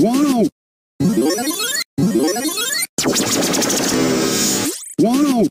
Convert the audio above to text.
Wow! Wow!